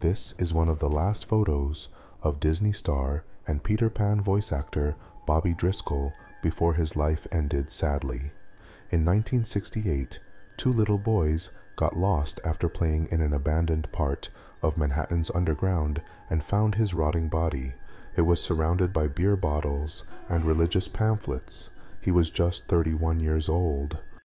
This is one of the last photos of Disney star and Peter Pan voice actor Bobby Driscoll before his life ended sadly. In 1968, two little boys got lost after playing in an abandoned part of Manhattan's underground and found his rotting body. It was surrounded by beer bottles and religious pamphlets. He was just 31 years old.